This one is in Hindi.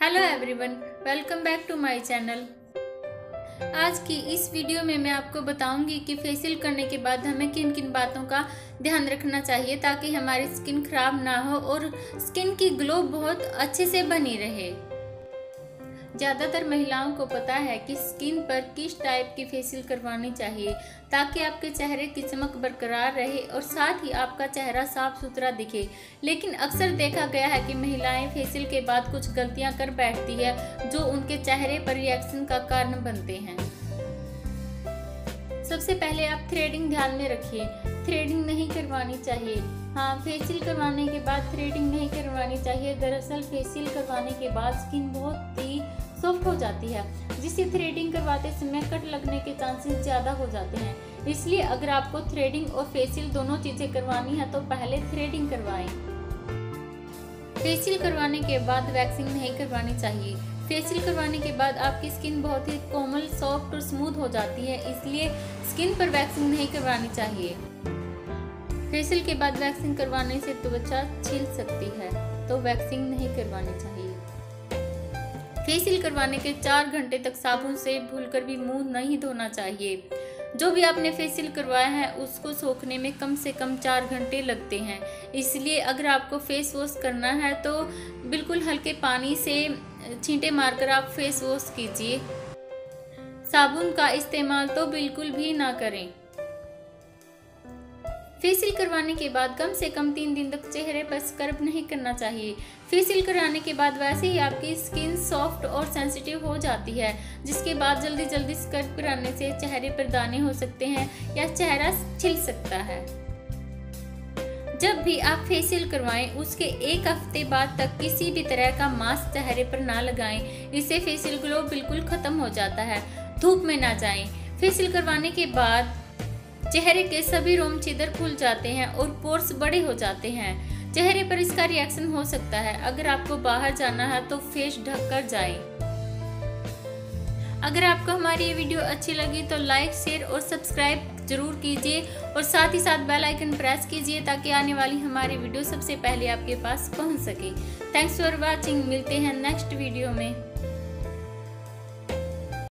Hello everyone welcome back to my channel आज की इस वीडियो में मैं आपको बताऊँगी कि फेसियल करने के बाद हमें किन किन बातों का ध्यान रखना चाहिए ताकि हमारी स्किन खराब ना हो और स्किन की ग्लो बहुत अच्छे से बनी रहे। ज़्यादातर महिलाओं को पता है कि स्किन पर किस टाइप की फेशियल करवानी चाहिए, ताकि आपके चेहरे की चमक बरकरार रहे और साथ ही आपका चेहरा साफ़ सुथरा दिखे। लेकिन अक्सर देखा गया है कि महिलाएँ फेशियल के बाद कुछ गलतियाँ कर बैठती है, जो उनके चेहरे पर रिएक्शन का कारण बनते हैं। सबसे पहले आप थ्रेडिंग ध्यान में रखिए। थ्रेडिंग नहीं करवानी चाहिए। हाँ फेशियल करवाने के बाद थ्रेडिंग नहीं करवानी चाहिए। दरअसल फेशियल करवाने के बाद स्किन बहुत ही सॉफ्ट हो जाती है, जिससे थ्रेडिंग करवाते समय कट लगने के चांसेस ज़्यादा हो जाते हैं। इसलिए अगर आपको थ्रेडिंग और फेशियल दोनों चीज़ें करवानी है तो पहले थ्रेडिंग करवाएँ। फेशियल करवाने के बाद वैक्सिंग नहीं करवानी चाहिए। फेशियल करवाने के बाद आपकी स्किन बहुत ही कोमल सॉफ्ट और स्मूथ हो जाती है, इसलिए स्किन पर वैक्सिंग नहीं करवानी चाहिए। फेशियल के बाद वैक्सिंग करवाने से त्वचा छिल सकती है तो वैक्सिंग नहीं करवानी चाहिए। फेशियल करवाने के चार घंटे तक साबुन से भूलकर भी मुँह नहीं धोना चाहिए। जो भी आपने फेशियल करवाया है, उसको सोखने में कम से कम चार घंटे लगते हैं। इसलिए अगर आपको फेस वॉश करना है तो बिल्कुल हल्के पानी से छींटे मारकर आप फेस वॉश कीजिए। साबुन का इस्तेमाल तो बिल्कुल भी ना करें। फेशियल करवाने के बाद कम से कम तीन दिन तक चेहरे पर स्क्रब नहीं करना चाहिए। फेशियल कराने के बाद वैसे ही आपकी स्किन सॉफ्ट और सेंसिटिव हो जाती है, जिसके बाद जल्दी जल्दी स्क्रब कराने से चेहरे पर दाने हो सकते हैं या चेहरा छिल सकता है। जब भी आप फेशियल करवाएँ, उसके एक हफ़्ते बाद तक किसी भी तरह का मास्क चेहरे पर ना लगाएँ, इससे फेशियल ग्लो बिल्कुल खत्म हो जाता है। धूप में ना जाएँ। फेसियल करवाने के बाद चेहरे के सभी रोम छिदर खुल जाते हैं और पोर्स बड़े हो जाते हैं। चेहरे पर इसका रिएक्शन हो सकता है। अगर आपको बाहर जाना है तो फेस ढक कर जाए। अगर आपको हमारी ये वीडियो अच्छी लगी तो लाइक शेयर और सब्सक्राइब ज़रूर कीजिए। और साथ ही साथ बेल आइकन प्रेस कीजिए, ताकि आने वाली हमारी वीडियो सबसे पहले आपके पास पहुँच सके। थैंक्स फॉर वॉचिंग मिलते हैं नेक्स्ट वीडियो में।